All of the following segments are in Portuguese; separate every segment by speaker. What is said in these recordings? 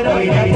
Speaker 1: Oh, yeah.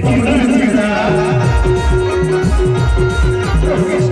Speaker 1: Thank you.